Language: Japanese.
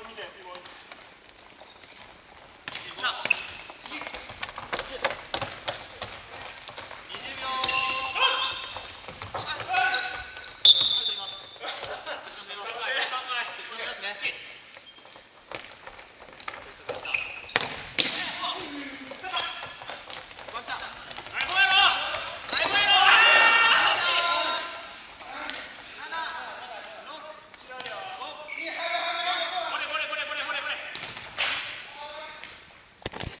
everyone.